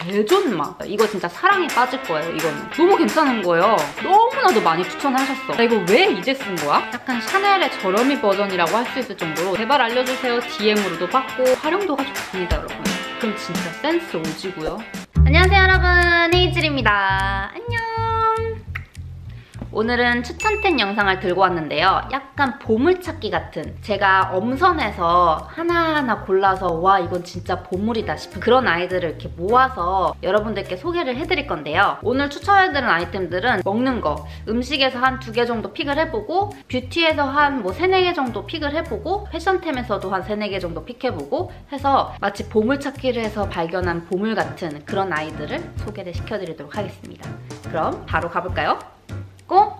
대존맛. 이거 진짜 사랑에 빠질 거예요, 이거는. 너무 괜찮은 거예요. 너무나도 많이 추천하셨어. 나 이거 왜 이제 쓴 거야? 약간 샤넬의 저렴이 버전이라고 할 수 있을 정도로 제발 알려주세요. DM으로도 받고 활용도가 좋습니다, 여러분. 그럼 진짜 센스 오지고요. 안녕하세요, 여러분. 헤이즐입니다. 안녕. 오늘은 추천템 영상을 들고 왔는데요. 약간 보물찾기 같은 제가 엄선해서 하나하나 골라서 와 이건 진짜 보물이다 싶은 그런 아이들을 이렇게 모아서 여러분들께 소개를 해드릴 건데요. 오늘 추천해드린 아이템들은 먹는 거, 음식에서 한 두 개 정도 pick을 해보고 뷰티에서 한 뭐 세네 개 정도 pick을 해보고 패션템에서도 한 세네 개 정도 픽해보고 해서 마치 보물찾기를 해서 발견한 보물 같은 그런 아이들을 소개를 시켜드리도록 하겠습니다. 그럼 바로 가볼까요? 있고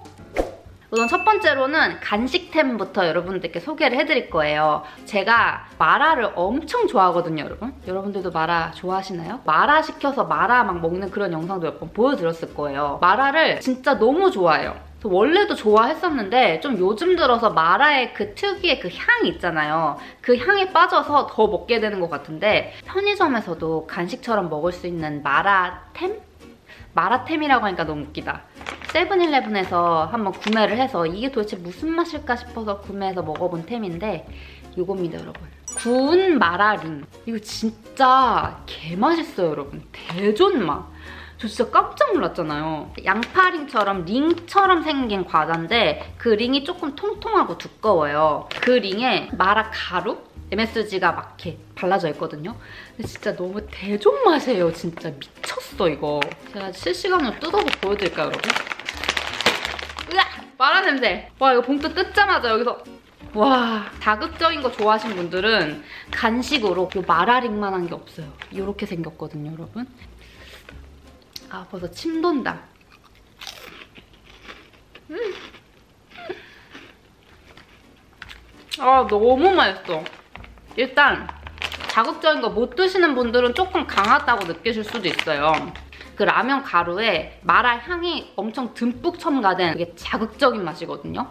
우선 첫 번째로는 간식템부터 여러분들께 소개를 해드릴 거예요. 제가 마라를 엄청 좋아하거든요, 여러분. 여러분들도 마라 좋아하시나요? 마라 시켜서 마라 막 먹는 그런 영상도 몇 번 보여드렸을 거예요. 마라를 진짜 너무 좋아해요. 원래도 좋아했었는데 좀 요즘 들어서 마라의 그 특유의 그 향이 있잖아요. 그 향에 빠져서 더 먹게 되는 것 같은데 편의점에서도 간식처럼 먹을 수 있는 마라템? 마라템이라고 하니까 너무 웃기다. 세븐일레븐에서 한번 구매를 해서 이게 도대체 무슨 맛일까 싶어서 구매해서 먹어본 템인데 이겁니다 여러분. 구운 마라링. 이거 진짜 개맛있어요 여러분. 대존맛. 저 진짜 깜짝 놀랐잖아요. 양파링처럼 링처럼 생긴 과자인데 그 링이 조금 통통하고 두꺼워요. 그 링에 마라 가루? MSG가 막 이렇게 발라져 있거든요. 근데 진짜 너무 대존 맛이에요. 진짜 미쳤어 이거. 제가 실시간으로 뜯어서 보여드릴까요 여러분? 마라 냄새. 와 이거 봉투 뜯자마자 여기서 와 자극적인 거 좋아하시는 분들은 간식으로 이 마라링만한 게 없어요. 이렇게 생겼거든요 여러분. 아 벌써 침 돈다. 음. 아 너무 맛있어. 일단 자극적인 거 못 드시는 분들은 조금 강하다고 느끼실 수도 있어요. 그 라면 가루에 마라 향이 엄청 듬뿍 첨가된 되게 자극적인 맛이거든요.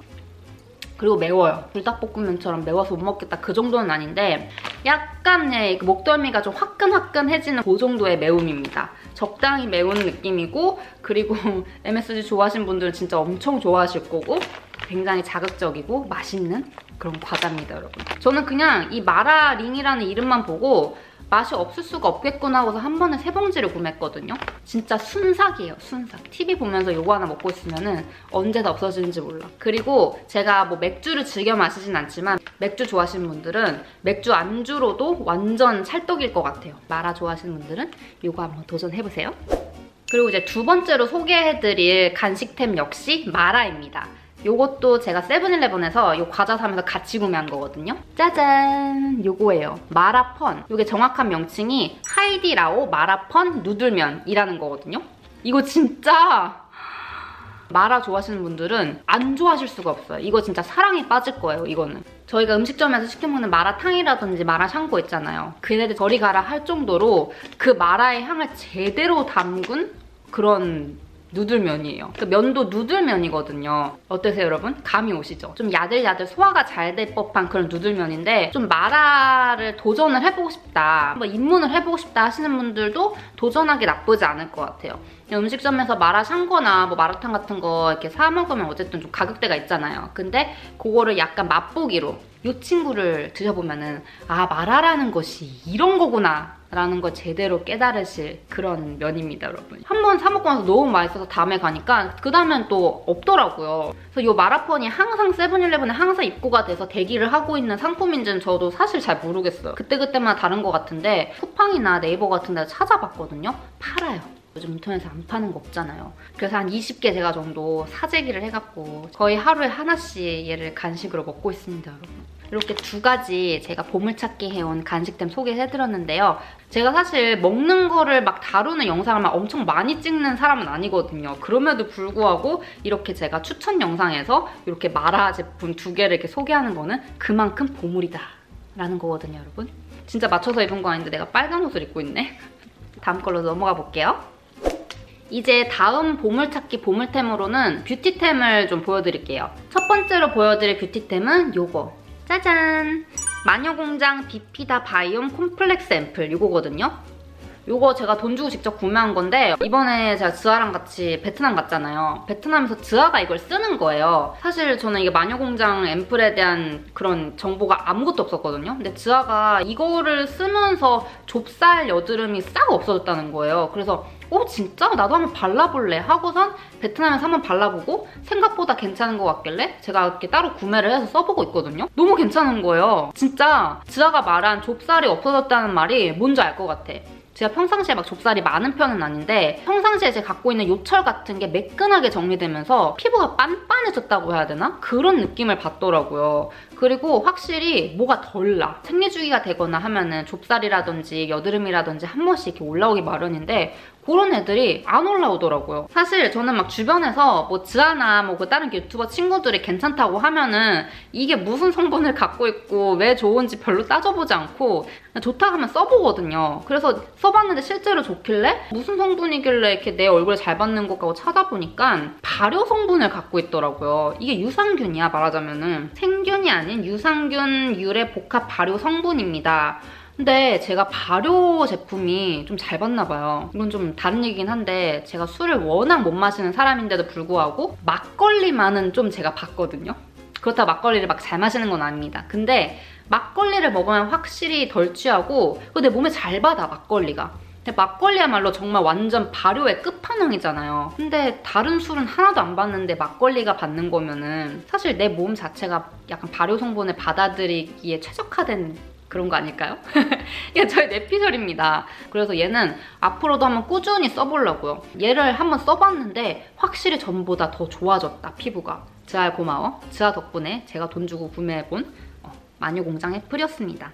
그리고 매워요. 불닭볶음면처럼 매워서 못 먹겠다 그 정도는 아닌데 약간 의그 목덜미가 좀 화끈화끈해지는 그 정도의 매움입니다. 적당히 매운 느낌이고 그리고 MSG 좋아하시는 분들은 진짜 엄청 좋아하실 거고 굉장히 자극적이고 맛있는 그런 과자입니다, 여러분. 저는 그냥 이 마라링이라는 이름만 보고 맛이 없을 수가 없겠구나 하고서 한 번에 세 봉지를 구매했거든요. 진짜 순삭이에요, 순삭. TV 보면서 요거 하나 먹고 있으면 언제 다 없어지는지 몰라. 그리고 제가 뭐 맥주를 즐겨 마시진 않지만 맥주 좋아하시는 분들은 맥주 안주로도 완전 찰떡일 것 같아요. 마라 좋아하시는 분들은 요거 한번 도전해보세요. 그리고 이제 두 번째로 소개해드릴 간식템 역시 마라입니다. 요것도 제가 세븐일레븐에서 요 과자 사면서 같이 구매한 거거든요. 짜잔! 요거예요. 마라펀. 요게 정확한 명칭이 하이디라오 마라펀 누들면이라는 거거든요. 이거 진짜 마라 좋아하시는 분들은 안 좋아하실 수가 없어요. 이거 진짜 사랑에 빠질 거예요, 이거는. 저희가 음식점에서 시켜먹는 마라탕이라든지 마라샹궈 있잖아요. 그네들 저리 가라 할 정도로 그 마라의 향을 제대로 담근 그런 누들면이에요. 그 면도 누들면이거든요. 어떠세요, 여러분? 감이 오시죠? 좀 야들야들 소화가 잘 될 법한 그런 누들면인데 좀 마라를 도전을 해보고 싶다, 한번 입문을 해보고 싶다 하시는 분들도 도전하기 나쁘지 않을 것 같아요. 음식점에서 마라 샹궈나 뭐 마라탕 같은 거 이렇게 사 먹으면 어쨌든 좀 가격대가 있잖아요. 근데 그거를 약간 맛보기로 이 친구를 드셔보면은 아 마라라는 것이 이런 거구나 라는 걸 제대로 깨달으실 그런 면입니다, 여러분. 한 번 사 먹고 나서 너무 맛있어서 다음에 가니까 그 다음엔 또 없더라고요. 그래서 이 마라펀이 항상 세븐일레븐에 항상 입고가 돼서 대기를 하고 있는 상품인지는 저도 사실 잘 모르겠어요. 그때그때마다 다른 것 같은데 쿠팡이나 네이버 같은 데서 찾아봤거든요. 팔아요. 요즘 인터넷에 안 파는 거 없잖아요. 그래서 한 20개 제가 정도 사재기를 해갖고 거의 하루에 하나씩 얘를 간식으로 먹고 있습니다, 여러분. 이렇게 두 가지 제가 보물찾기 해온 간식템 소개해드렸는데요. 제가 사실 먹는 거를 막 다루는 영상을 막 엄청 많이 찍는 사람은 아니거든요. 그럼에도 불구하고 이렇게 제가 추천 영상에서 이렇게 마라 제품 두 개를 이렇게 소개하는 거는 그만큼 보물이다 라는 거거든요, 여러분. 진짜 맞춰서 입은 거 아닌데 내가 빨간 옷을 입고 있네. 다음 걸로 넘어가 볼게요. 이제 다음 보물찾기 보물템으로는 뷰티템을 좀 보여드릴게요. 첫 번째로 보여드릴 뷰티템은 요거. 짜잔! 마녀공장 비피다 바이옴 콤플렉스 앰플 이거거든요. 이거 제가 돈 주고 직접 구매한 건데 이번에 제가 지아랑 같이 베트남 갔잖아요. 베트남에서 지아가 이걸 쓰는 거예요. 사실 저는 이게 마녀공장 앰플에 대한 그런 정보가 아무것도 없었거든요. 근데 지아가 이거를 쓰면서 좁쌀 여드름이 싹 없어졌다는 거예요. 그래서 어 진짜? 나도 한번 발라볼래 하고선 베트남에서 한번 발라보고 생각보다 괜찮은 것 같길래 제가 이렇게 따로 구매를 해서 써보고 있거든요. 너무 괜찮은 거예요. 진짜 지아가 말한 좁쌀이 없어졌다는 말이 뭔지 알 것 같아. 제가 평상시에 막 좁쌀이 많은 편은 아닌데 평상시에 제가 갖고 있는 요철 같은 게 매끈하게 정리되면서 피부가 빤빤해졌다고 해야 되나? 그런 느낌을 받더라고요. 그리고 확실히 뭐가 덜 나. 생리주기가 되거나 하면은 좁쌀이라든지 여드름이라든지 한 번씩 이렇게 올라오기 마련인데 그런 애들이 안 올라오더라고요. 사실 저는 막 주변에서 뭐 지아나 뭐 그 다른 유튜버 친구들이 괜찮다고 하면은 이게 무슨 성분을 갖고 있고 왜 좋은지 별로 따져보지 않고 좋다 하면 써보거든요. 그래서 써봤는데 실제로 좋길래 무슨 성분이길래 이렇게 내 얼굴에 잘 받는 것 같고 찾아보니까 발효 성분을 갖고 있더라고요. 이게 유산균이야 말하자면은 생균이 아닌 유산균 유래 복합 발효 성분입니다. 근데 제가 발효 제품이 좀잘 받나 봐요. 이건 좀 다른 얘기긴 한데 제가 술을 워낙 못 마시는 사람인데도 불구하고 막걸리만은 좀 제가 봤거든요. 그렇다고 막걸리를 막 잘 마시는 건 아닙니다. 근데 막걸리를 먹으면 확실히 덜 취하고 근데 몸에 잘 받아 막걸리가. 막걸리야말로 정말 완전 발효의 끝판왕이잖아요. 근데 다른 술은 하나도 안 받는데 막걸리가 받는 거면은 사실 내 몸 자체가 약간 발효 성분을 받아들이기에 최적화된 그런 거 아닐까요? 이게 저의 내피셜입니다. 그래서 얘는 앞으로도 한번 꾸준히 써보려고요. 얘를 한번 써봤는데 확실히 전보다 더 좋아졌다, 피부가. 지아 고마워. 지아 덕분에 제가 돈 주고 구매해본 어, 마녀공장 앰플이었습니다.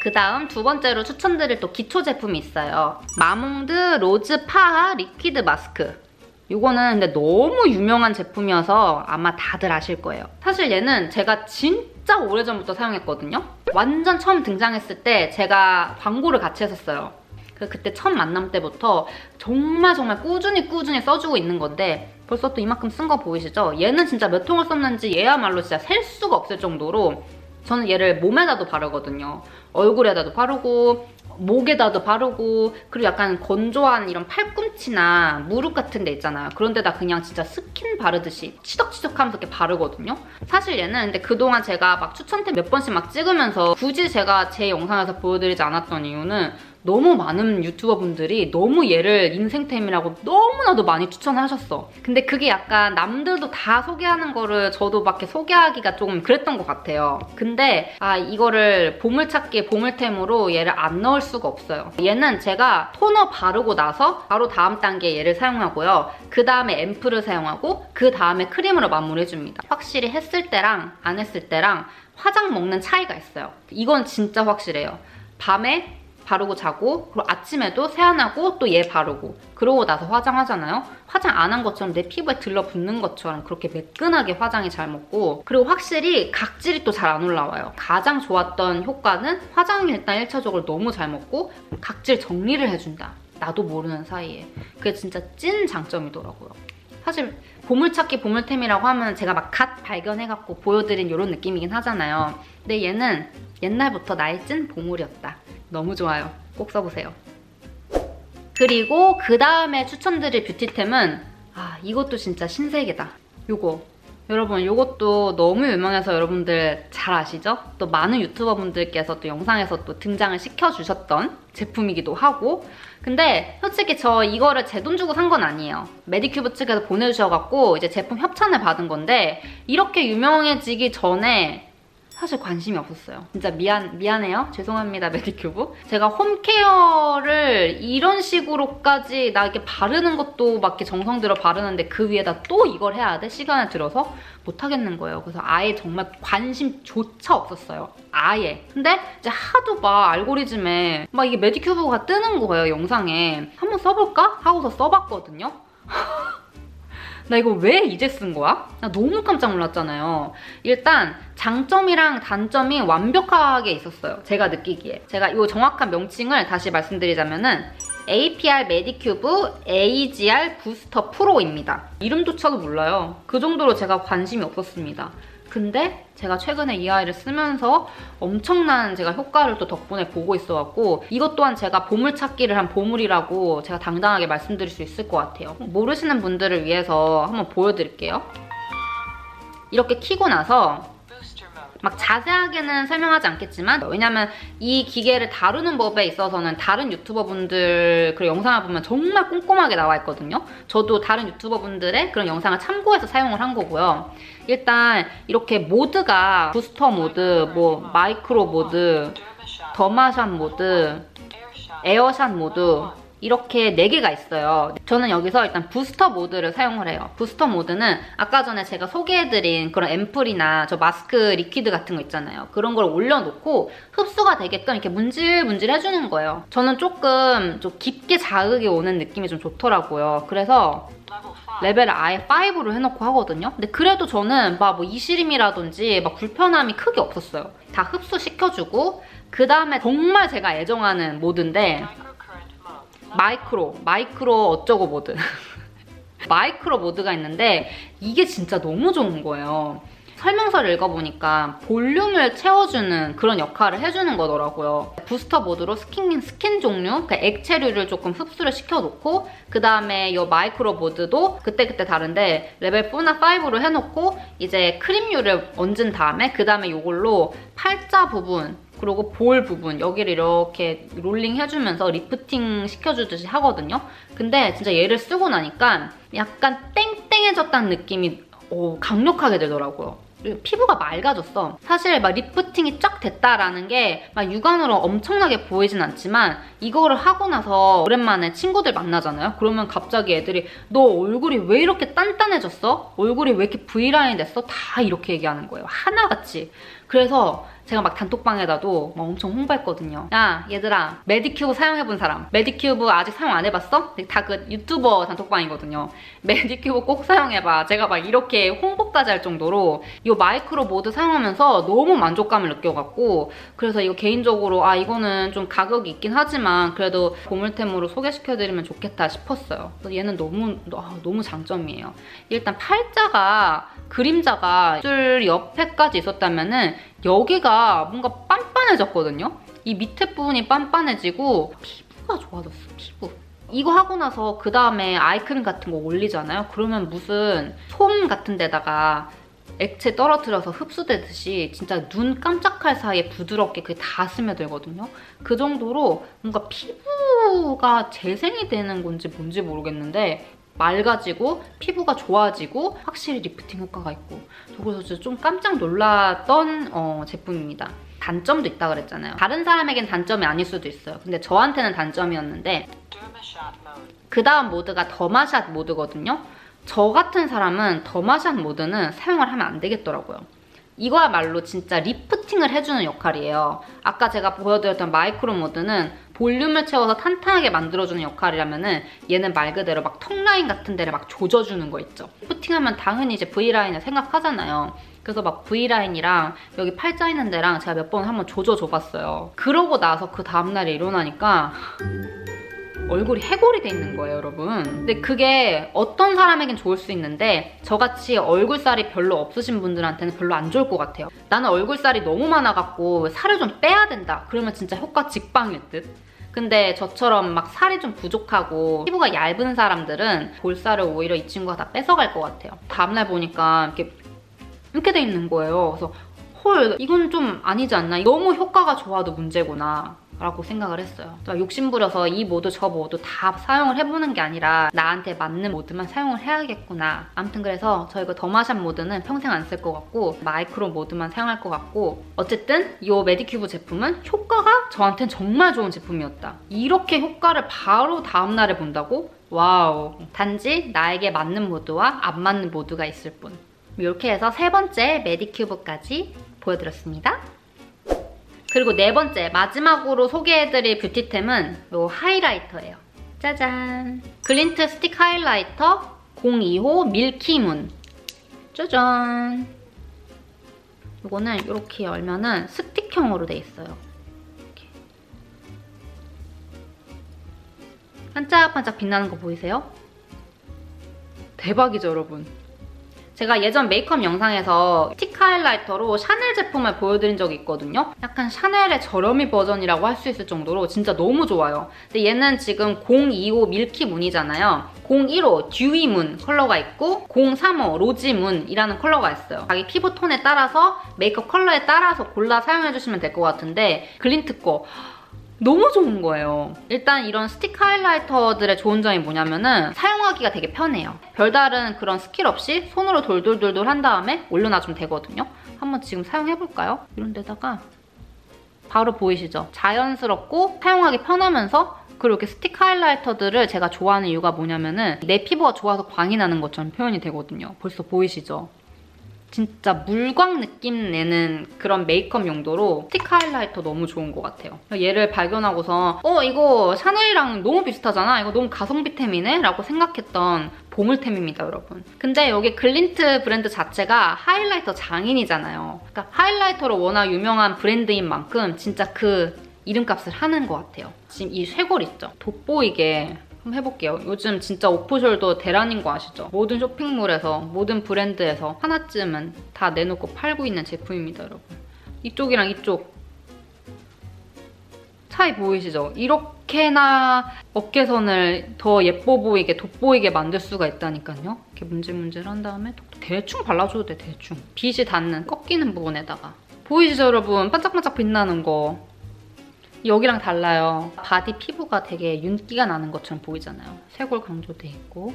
그 다음 두 번째로 추천드릴 또 기초 제품이 있어요. 마몽드 로즈 PHA 리퀴드 마스크. 이거는 근데 너무 유명한 제품이어서 아마 다들 아실 거예요. 사실 얘는 제가 진짜 오래전부터 사용했거든요. 완전 처음 등장했을 때 제가 광고를 같이 했었어요. 그때 첫 만남 때부터 정말 정말 꾸준히 꾸준히 써주고 있는 건데 벌써 또 이만큼 쓴 거 보이시죠? 얘는 진짜 몇 통을 썼는지 얘야말로 진짜 셀 수가 없을 정도로 저는 얘를 몸에다도 바르거든요. 얼굴에다도 바르고 목에다도 바르고 그리고 약간 건조한 이런 팔꿈치나 무릎 같은 데 있잖아요. 그런 데다 그냥 진짜 스킨 바르듯이 치덕치덕하면서 이렇게 바르거든요. 사실 얘는 근데 그동안 제가 막 추천템 몇 번씩 막 찍으면서 굳이 제가 제 영상에서 보여드리지 않았던 이유는 너무 많은 유튜버 분들이 너무 얘를 인생템이라고 너무나도 많이 추천하셨어. 근데 그게 약간 남들도 다 소개하는 거를 저도 밖에 소개하기가 좀 그랬던 것 같아요. 근데 아 이거를 보물찾기 보물템으로 얘를 안 넣을 수가 없어요. 얘는 제가 토너 바르고 나서 바로 다음 단계 얘를 사용하고요. 그 다음에 앰플을 사용하고 그 다음에 크림으로 마무리해줍니다. 확실히 했을 때랑 안 했을 때랑 화장 먹는 차이가 있어요. 이건 진짜 확실해요. 밤에 바르고 자고 그리고 아침에도 세안하고 또 얘 바르고 그러고 나서 화장하잖아요. 화장 안 한 것처럼 내 피부에 들러붙는 것처럼 그렇게 매끈하게 화장이 잘 먹고 그리고 확실히 각질이 또 잘 안 올라와요. 가장 좋았던 효과는 화장이 일단 1차적으로 너무 잘 먹고 각질 정리를 해준다. 나도 모르는 사이에. 그게 진짜 찐 장점이더라고요. 사실 보물찾기 보물템이라고 하면 제가 막 갓 발견해갖고 보여드린 이런 느낌이긴 하잖아요. 근데 얘는 옛날부터 나의 찐 보물이었다. 너무 좋아요. 꼭 써보세요. 그리고 그 다음에 추천드릴 뷰티템은 아 이것도 진짜 신세계다. 요거 여러분 이것도 너무 유명해서 여러분들 잘 아시죠? 또 많은 유튜버분들께서 또 영상에서 또 등장을 시켜주셨던 제품이기도 하고 근데 솔직히 저 이거를 제 돈 주고 산 건 아니에요. 메디큐브 측에서 보내주셔갖고 이제 제품 협찬을 받은 건데 이렇게 유명해지기 전에 사실 관심이 없었어요. 진짜 미안, 미안해요. 죄송합니다, 메디큐브. 제가 홈케어를 이런 식으로까지 나 이렇게 바르는 것도 막 이렇게 정성 들어 바르는데 그 위에다 또 이걸 해야 돼? 시간을 들어서? 못하겠는 거예요. 그래서 아예 정말 관심조차 없었어요. 아예. 근데 이제 하도 막 알고리즘에 막 이게 메디큐브가 뜨는 거예요, 영상에. 한번 써볼까? 하고서 써봤거든요. 나 이거 왜 이제 쓴 거야? 나 너무 깜짝 놀랐잖아요. 일단 장점이랑 단점이 완벽하게 있었어요. 제가 느끼기에. 제가 이 정확한 명칭을 다시 말씀드리자면은 APR 메디큐브 AGR 부스터 프로입니다. 이름조차도 몰라요. 그 정도로 제가 관심이 없었습니다. 근데 제가 최근에 이 아이를 쓰면서 엄청난 제가 효과를 또 덕분에 보고 있어갖고 이것 또한 제가 보물찾기를 한 보물이라고 제가 당당하게 말씀드릴 수 있을 것 같아요. 모르시는 분들을 위해서 한번 보여드릴게요. 이렇게 키고 나서 막 자세하게는 설명하지 않겠지만 왜냐면 이 기계를 다루는 법에 있어서는 다른 유튜버분들 그런 영상을 보면 정말 꼼꼼하게 나와 있거든요. 저도 다른 유튜버분들의 그런 영상을 참고해서 사용을 한 거고요. 일단 이렇게 모드가 부스터 모드, 뭐 마이크로 모드, 더마샷 모드, 에어샷 모드 이렇게 4개가 있어요. 저는 여기서 일단 부스터 모드를 사용을 해요. 부스터 모드는 아까 전에 제가 소개해드린 그런 앰플이나 저 마스크 리퀴드 같은 거 있잖아요. 그런 걸 올려놓고 흡수가 되게끔 이렇게 문질문질 해주는 거예요. 저는 조금 좀 깊게 자극이 오는 느낌이 좀 좋더라고요. 그래서 레벨을 아예 5로 해놓고 하거든요. 근데 그래도 저는 막 뭐 이시림이라든지 막 불편함이 크게 없었어요. 다 흡수시켜주고 그 다음에 정말 제가 애정하는 모드인데 마이크로, 마이크로 어쩌고 모드. 마이크로 모드가 있는데 이게 진짜 너무 좋은 거예요. 설명서를 읽어보니까 볼륨을 채워주는 그런 역할을 해주는 거더라고요. 부스터 모드로 스킨, 스킨 종류, 그 액체류를 조금 흡수를 시켜놓고 그 다음에 이 마이크로 모드도 그때그때 다른데 레벨 4나 5로 해놓고 이제 크림류를 얹은 다음에 그 다음에 이걸로 팔자 부분 그리고 볼 부분 여기를 이렇게 롤링 해주면서 리프팅 시켜주듯이 하거든요. 근데 진짜 얘를 쓰고 나니까 약간 땡땡해졌다는 느낌이 오, 강력하게 되더라고요. 피부가 맑아졌어. 사실 막 리프팅이 쫙 됐다라는 게 막 육안으로 엄청나게 보이진 않지만 이거를 하고 나서 오랜만에 친구들 만나잖아요. 그러면 갑자기 애들이 너 얼굴이 왜 이렇게 단단해졌어? 얼굴이 왜 이렇게 V라인 됐어? 다 이렇게 얘기하는 거예요. 하나같이. 그래서 제가 막 단톡방에다도 막 엄청 홍보했거든요. 야 얘들아 메디큐브 사용해본 사람 메디큐브 아직 사용 안 해봤어? 다 그 유튜버 단톡방이거든요. 메디큐브 꼭 사용해봐. 제가 막 이렇게 홍보까지 할 정도로 이 마이크로 모드 사용하면서 너무 만족감을 느껴갖고 그래서 이거 개인적으로 아 이거는 좀 가격이 있긴 하지만 그래도 보물템으로 소개시켜드리면 좋겠다 싶었어요. 얘는 너무 아, 너무 장점이에요. 일단 팔자가 그림자가 줄 옆에까지 있었다면은 여기가 뭔가 빤빤해졌거든요? 이 밑에 부분이 빤빤해지고 피부가 좋아졌어, 피부. 이거 하고 나서 그 다음에 아이크림 같은 거 올리잖아요? 그러면 무슨 솜 같은 데다가 액체 떨어뜨려서 흡수되듯이 진짜 눈 깜짝할 사이에 부드럽게 그게 다 스며들거든요. 그 정도로 뭔가 피부가 재생이 되는 건지 뭔지 모르겠는데 맑아지고 피부가 좋아지고 확실히 리프팅 효과가 있고 그래서 좀 깜짝 놀랐던 어, 제품입니다. 단점도 있다 그랬잖아요. 다른 사람에겐 단점이 아닐 수도 있어요. 근데 저한테는 단점이었는데 그 다음 모드가 더마샷 모드거든요. 저 같은 사람은 더마샷 모드는 사용을 하면 안 되겠더라고요. 이거야말로 진짜 리프팅을 해주는 역할이에요. 아까 제가 보여드렸던 마이크로 모드는 볼륨을 채워서 탄탄하게 만들어주는 역할이라면 얘는 말 그대로 막 턱 라인 같은 데를 막 조져주는 거 있죠. 리프팅하면 당연히 이제 V라인을 생각하잖아요. 그래서 막 V라인이랑 여기 팔자 있는 데랑 제가 몇 번 한번 조져줘봤어요. 그러고 나서 그 다음날에 일어나니까 얼굴이 해골이 돼 있는 거예요, 여러분. 근데 그게 어떤 사람에겐 좋을 수 있는데 저같이 얼굴살이 별로 없으신 분들한테는 별로 안 좋을 것 같아요. 나는 얼굴살이 너무 많아갖고 살을 좀 빼야 된다. 그러면 진짜 효과 직방일 듯. 근데 저처럼 막 살이 좀 부족하고 피부가 얇은 사람들은 볼살을 오히려 이 친구가 다 뺏어갈 것 같아요. 다음날 보니까 이렇게 이렇게 돼 있는 거예요. 그래서 헐 이건 좀 아니지 않나? 너무 효과가 좋아도 문제구나. 라고 생각을 했어요. 욕심부려서 이 모드 저 모드 다 사용을 해보는 게 아니라 나한테 맞는 모드만 사용을 해야겠구나. 아무튼 그래서 저 이거 더마샷 모드는 평생 안 쓸 것 같고 마이크로 모드만 사용할 것 같고 어쨌든 이 메디큐브 제품은 효과가 저한테는 정말 좋은 제품이었다. 이렇게 효과를 바로 다음날에 본다고? 와우. 단지 나에게 맞는 모드와 안 맞는 모드가 있을 뿐. 이렇게 해서 세 번째 메디큐브까지 보여드렸습니다. 그리고 네 번째 마지막으로 소개해드릴 뷰티템은 이 하이라이터예요. 짜잔! 글린트 스틱 하이라이터 02호 밀키문 짜잔! 이거는 이렇게 열면은 스틱형으로 돼 있어요. 이렇게. 반짝반짝 빛나는 거 보이세요? 대박이죠, 여러분? 제가 예전 메이크업 영상에서 스틱 하이라이터로 샤넬 제품을 보여드린 적이 있거든요. 약간 샤넬의 저렴이 버전이라고 할 수 있을 정도로 진짜 너무 좋아요. 근데 얘는 지금 02호 밀키 문이잖아요. 01호 듀이 문 컬러가 있고 03호 로지 문이라는 컬러가 있어요. 자기 피부 톤에 따라서 메이크업 컬러에 따라서 골라 사용해주시면 될 것 같은데 글린트 거 너무 좋은 거예요. 일단 이런 스틱 하이라이터들의 좋은 점이 뭐냐면은 사용하기가 되게 편해요. 별다른 그런 스킬 없이 손으로 돌돌돌돌 한 다음에 올려놔주면 되거든요. 한번 지금 사용해볼까요? 이런 데다가 바로 보이시죠? 자연스럽고 사용하기 편하면서 그리고 이렇게 스틱 하이라이터들을 제가 좋아하는 이유가 뭐냐면은 내 피부가 좋아서 광이 나는 것처럼 표현이 되거든요. 벌써 보이시죠? 진짜 물광 느낌 내는 그런 메이크업 용도로 스틱 하이라이터 너무 좋은 것 같아요. 얘를 발견하고서 어 이거 샤넬이랑 너무 비슷하잖아? 이거 너무 가성비템이네? 라고 생각했던 보물템입니다, 여러분. 근데 여기 글린트 브랜드 자체가 하이라이터 장인이잖아요. 그러니까 하이라이터로 워낙 유명한 브랜드인 만큼 진짜 그 이름값을 하는 것 같아요. 지금 이 쇄골 있죠? 돋보이게 한번 해볼게요. 요즘 진짜 오프숄더 대란인 거 아시죠? 모든 쇼핑몰에서 모든 브랜드에서 하나쯤은 다 내놓고 팔고 있는 제품입니다, 여러분. 이쪽이랑 이쪽 차이 보이시죠? 이렇게나 어깨선을 더 예뻐 보이게 돋보이게 만들 수가 있다니까요. 이렇게 문질문질 한 다음에 대충 발라줘도 돼, 대충. 빛이 닿는, 꺾이는 부분에다가. 보이시죠, 여러분? 반짝반짝 빛나는 거. 여기랑 달라요. 바디 피부가 되게 윤기가 나는 것처럼 보이잖아요. 쇄골 강조돼 있고.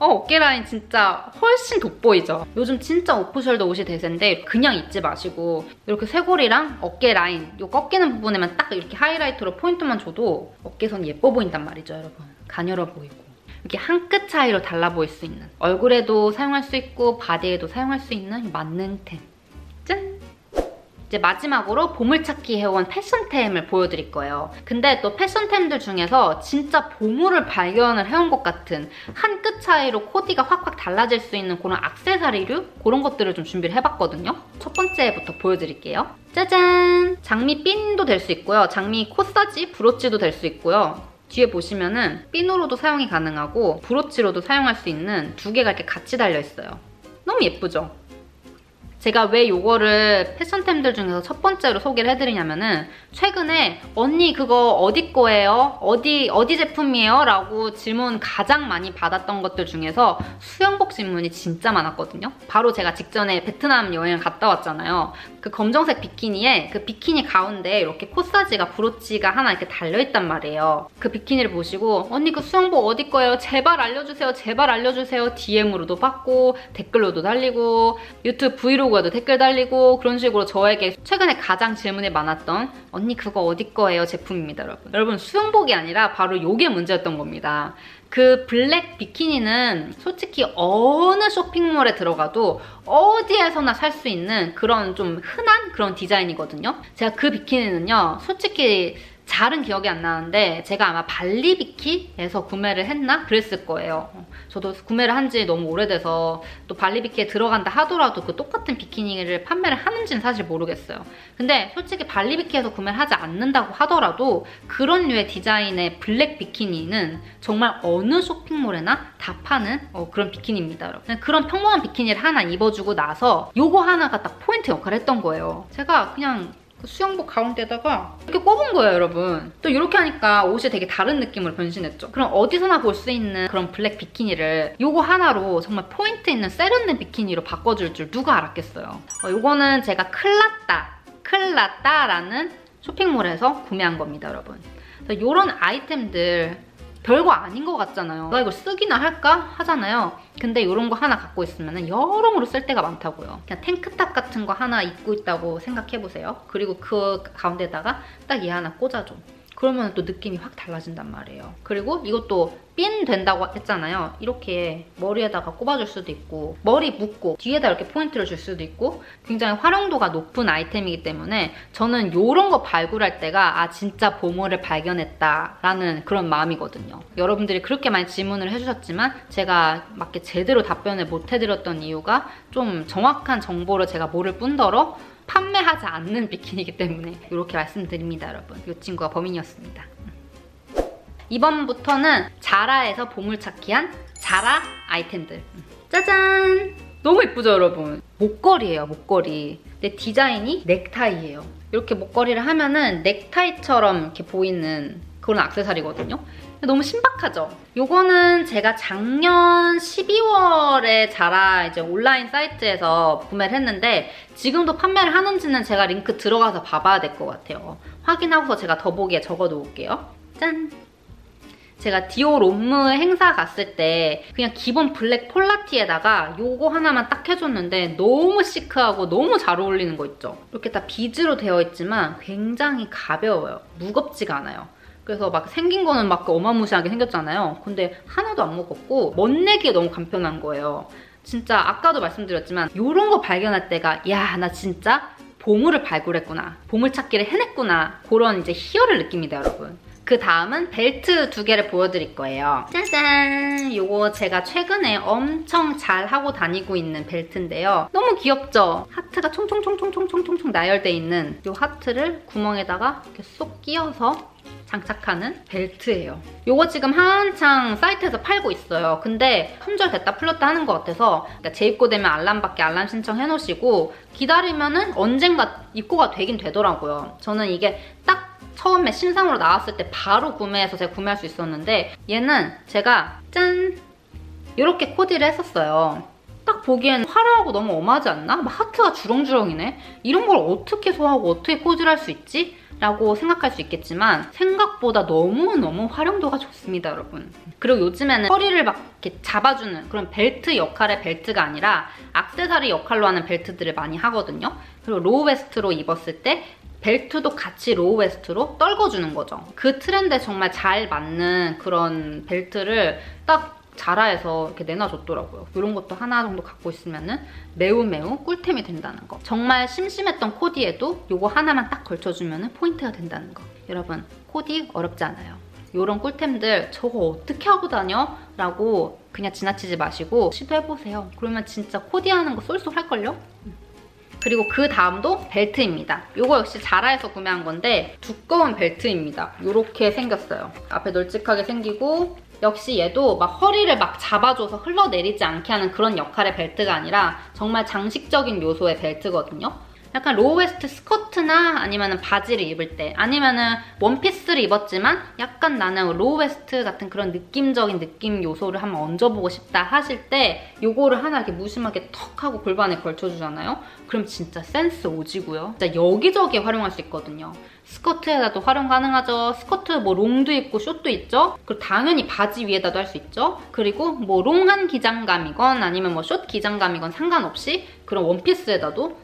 어, 어깨 라인 진짜 훨씬 돋보이죠? 요즘 진짜 off-shoulder 옷이 대세인데 그냥 입지 마시고 이렇게 쇄골이랑 어깨 라인 이 꺾이는 부분에만 딱 이렇게 하이라이터로 포인트만 줘도 어깨선 예뻐 보인단 말이죠, 여러분. 가녀려 보이고. 이렇게 한 끗 차이로 달라 보일 수 있는 얼굴에도 사용할 수 있고 바디에도 사용할 수 있는 만능템. 짠! 이제 마지막으로 보물찾기 해온 패션템을 보여드릴 거예요. 근데 또 패션템들 중에서 진짜 보물을 발견을 해온 것 같은 한 끗 차이로 코디가 확확 달라질 수 있는 그런 악세사리류? 그런 것들을 좀 준비를 해봤거든요. 첫 번째부터 보여드릴게요. 짜잔! 장미 핀도 될 수 있고요. 장미 코사지, 브로치도 될 수 있고요. 뒤에 보시면은 핀으로도 사용이 가능하고 브로치로도 사용할 수 있는 두 개가 이렇게 같이 달려있어요. 너무 예쁘죠? 제가 왜 이거를 패션템들 중에서 첫 번째로 소개를 해드리냐면은 최근에 언니 그거 어디 거예요? 어디 어디 제품이에요? 라고 질문 가장 많이 받았던 것들 중에서 수영복 질문이 진짜 많았거든요. 바로 제가 직전에 베트남 여행을 갔다 왔잖아요. 그 검정색 비키니에 그 비키니 가운데 이렇게 코사지가 브로치가 하나 이렇게 달려있단 말이에요. 그 비키니를 보시고 언니 그 수영복 어디 거예요? 제발 알려주세요. 제발 알려주세요. DM으로도 받고 댓글로도 달리고 유튜브 브이로그에도 댓글 달리고 그런 식으로 저에게 최근에 가장 질문이 많았던 언니 그거 어디 거예요? 제품입니다, 여러분. 여러분 수영복이 아니라 바로 이게 문제였던 겁니다. 그 블랙 비키니는 솔직히 어느 쇼핑몰에 들어가도 어디에서나 살 수 있는 그런 좀 흔한 그런 디자인이거든요. 제가 그 비키니는요. 솔직히 잘은 기억이 안 나는데 제가 아마 발리비키에서 구매를 했나? 그랬을 거예요. 저도 구매를 한 지 너무 오래돼서 또 발리비키에 들어간다 하더라도 그 똑같은 비키니를 판매를 하는지는 사실 모르겠어요. 근데 솔직히 발리비키에서 구매를 하지 않는다고 하더라도 그런 류의 디자인의 블랙 비키니는 정말 어느 쇼핑몰에나 다 파는 어, 그런 비키니입니다, 여러분. 그런 평범한 비키니를 하나 입어주고 나서 요거 하나가 딱 포인트 역할을 했던 거예요. 제가 그냥 그 수영복 가운데다가 이렇게 꼽은 거예요, 여러분. 또 이렇게 하니까 옷이 되게 다른 느낌으로 변신했죠. 그럼 어디서나 볼 수 있는 그런 블랙 비키니를 이거 하나로 정말 포인트 있는 세련된 비키니로 바꿔줄 줄 누가 알았겠어요. 어, 이거는 제가 클라따, 클라따라는 쇼핑몰에서 구매한 겁니다, 여러분. 이런 아이템들 별거 아닌 것 같잖아요. 나 이걸 쓰기나 할까? 하잖아요. 근데 이런 거 하나 갖고 있으면 여러모로 쓸 데가 많다고요. 그냥 탱크탑 같은 거 하나 입고 있다고 생각해보세요. 그리고 그 가운데다가 딱 얘 하나 꽂아줘. 그러면 또 느낌이 확 달라진단 말이에요. 그리고 이것도 핀 된다고 했잖아요. 이렇게 머리에다가 꼽아줄 수도 있고 머리 묶고 뒤에다 이렇게 포인트를 줄 수도 있고 굉장히 활용도가 높은 아이템이기 때문에 저는 이런 거 발굴할 때가 아 진짜 보물을 발견했다라는 그런 마음이거든요. 여러분들이 그렇게 많이 질문을 해주셨지만 제가 맞게 제대로 답변을 못 해드렸던 이유가 좀 정확한 정보를 제가 모를 뿐더러 판매하지 않는 비키니이기 때문에 이렇게 말씀드립니다, 여러분. 이 친구가 범인이었습니다. 이번부터는 자라에서 보물찾기한 자라 아이템들. 짜잔! 너무 예쁘죠, 여러분? 목걸이에요, 목걸이. 근데 디자인이 넥타이예요. 이렇게 목걸이를 하면은 넥타이처럼 이렇게 보이는 그런 악세사리거든요. 너무 신박하죠? 요거는 제가 작년 12월에 자라 이제 온라인 사이트에서 구매를 했는데 지금도 판매를 하는지는 제가 링크 들어가서 봐봐야 될 것 같아요. 확인하고서 제가 더보기에 적어 놓을게요. 짠! 제가 디올 롬무 행사 갔을 때 그냥 기본 블랙 폴라티에다가 요거 하나만 딱 해줬는데 너무 시크하고 너무 잘 어울리는 거 있죠? 이렇게 다 비즈로 되어 있지만 굉장히 가벼워요. 무겁지가 않아요. 그래서 막 생긴 거는 막 어마무시하게 생겼잖아요. 근데 하나도 안 무겁고 멋내기에 너무 간편한 거예요. 진짜 아까도 말씀드렸지만 이런 거 발견할 때가 야 나 진짜 보물을 발굴했구나. 보물찾기를 해냈구나. 그런 이제 희열을 느낍니다, 여러분. 그 다음은 벨트 두 개를 보여드릴 거예요. 짜잔! 이거 제가 최근에 엄청 잘 하고 다니고 있는 벨트인데요. 너무 귀엽죠? 하트가 총총총총총총총 나열돼 있는 이 하트를 구멍에다가 이렇게 쏙 끼워서 장착하는 벨트예요. 이거 지금 한창 사이트에서 팔고 있어요. 근데 품절 됐다 풀렸다 하는 것 같아서 그러니까 재입고 되면 알람 받게 알람 신청해 놓으시고 기다리면 은 언젠가 입고가 되긴 되더라고요. 저는 이게 딱 처음에 신상으로 나왔을 때 바로 구매해서 제가 구매할 수 있었는데 얘는 제가 짠! 이렇게 코디를 했었어요. 딱 보기엔 화려하고 너무 엄하지 않나? 막 하트가 주렁주렁이네? 이런 걸 어떻게 소화하고 어떻게 코디를 할 수 있지? 라고 생각할 수 있겠지만 생각보다 너무너무 활용도가 좋습니다, 여러분. 그리고 요즘에는 허리를 막 이렇게 잡아주는 그런 벨트 역할의 벨트가 아니라 악세사리 역할로 하는 벨트들을 많이 하거든요. 그리고 low waist로 입었을 때 벨트도 같이 low waist로 떨궈주는 거죠. 그 트렌드에 정말 잘 맞는 그런 벨트를 딱 자라에서 이렇게 내놔줬더라고요. 이런 것도 하나 정도 갖고 있으면 매우 매우 꿀템이 된다는 거. 정말 심심했던 코디에도 이거 하나만 딱 걸쳐주면 포인트가 된다는 거. 여러분 코디 어렵지 않아요. 이런 꿀템들 저거 어떻게 하고 다녀? 라고 그냥 지나치지 마시고 시도해보세요. 그러면 진짜 코디하는 거 쏠쏠할걸요? 그리고 그 다음도 벨트입니다. 이거 역시 자라에서 구매한 건데 두꺼운 벨트입니다. 이렇게 생겼어요. 앞에 널찍하게 생기고 역시 얘도 막 허리를 막 잡아줘서 흘러내리지 않게 하는 그런 역할의 벨트가 아니라 정말 장식적인 요소의 벨트거든요. 약간 low waist 스커트나 아니면 바지를 입을 때 아니면은 원피스를 입었지만 약간 나는 low waist 같은 그런 느낌적인 느낌 요소를 한번 얹어보고 싶다 하실 때 요거를 하나 이렇게 무심하게 턱 하고 골반에 걸쳐주잖아요? 그럼 진짜 센스 오지고요. 진짜 여기저기 활용할 수 있거든요. 스커트에다도 활용 가능하죠. 스커트 뭐 long도 있고 short도 있죠. 그리고 당연히 바지 위에다도 할 수 있죠. 그리고 뭐 long한 기장감이건 아니면 뭐 숏 기장감이건 상관없이 그런 원피스에다도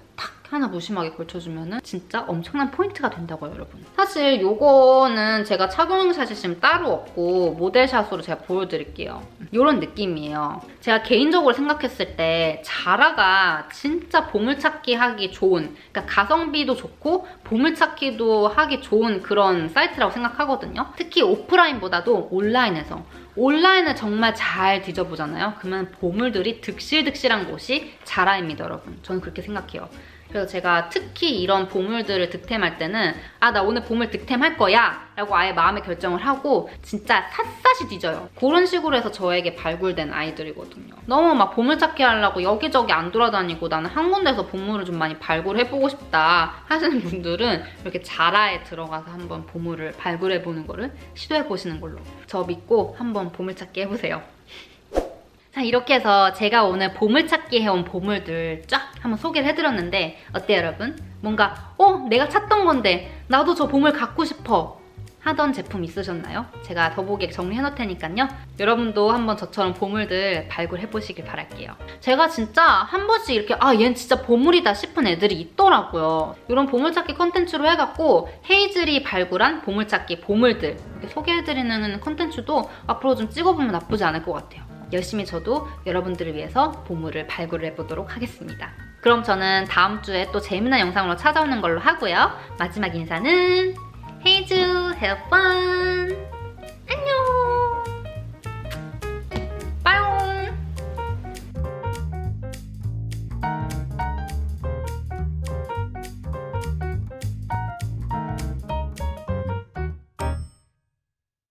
하나 무심하게 걸쳐주면 진짜 엄청난 포인트가 된다고요, 여러분. 사실 이거는 제가 착용샷이 지금 따로 없고 모델샷으로 제가 보여드릴게요. 이런 느낌이에요. 제가 개인적으로 생각했을 때 자라가 진짜 보물찾기 하기 좋은 그러니까 가성비도 좋고 보물찾기도 하기 좋은 그런 사이트라고 생각하거든요. 특히 오프라인보다도 온라인에서 온라인을 정말 잘 뒤져보잖아요. 그러면 보물들이 득실득실한 곳이 자라입니다, 여러분. 저는 그렇게 생각해요. 그래서 제가 특히 이런 보물들을 득템할 때는 아 나 오늘 보물 득템할 거야 라고 아예 마음의 결정을 하고 진짜 샅샅이 뒤져요. 그런 식으로 해서 저에게 발굴된 아이들이거든요. 너무 막 보물찾기 하려고 여기저기 안 돌아다니고 나는 한 군데서 보물을 좀 많이 발굴해보고 싶다 하시는 분들은 이렇게 자라에 들어가서 한번 보물을 발굴해보는 거를 시도해보시는 걸로 저 믿고 한번 보물찾기 해보세요. 자 이렇게 해서 제가 오늘 보물찾기 해온 보물들 쫙 한번 소개를 해드렸는데 어때요 여러분? 뭔가 어? 내가 찾던 건데 나도 저 보물 갖고 싶어 하던 제품 있으셨나요? 제가 더보기에 정리해놓을 테니까요. 여러분도 한번 저처럼 보물들 발굴해보시길 바랄게요. 제가 진짜 한 번씩 이렇게 아 얘는 진짜 보물이다 싶은 애들이 있더라고요. 이런 보물찾기 컨텐츠로 해갖고 헤이즐이 발굴한 보물찾기 보물들 소개해드리는 컨텐츠도 앞으로 좀 찍어보면 나쁘지 않을 것 같아요. 열심히 저도 여러분들을 위해서 보물을 발굴해 보도록 하겠습니다. 그럼 저는 다음 주에 또 재미난 영상으로 찾아오는 걸로 하고요. 마지막 인사는 헤이즈 have fun!